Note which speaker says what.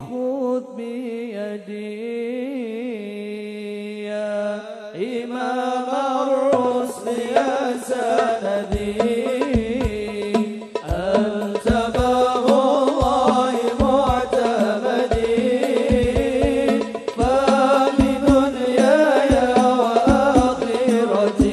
Speaker 1: خذ بيدي يا إمام الرسل يا سندي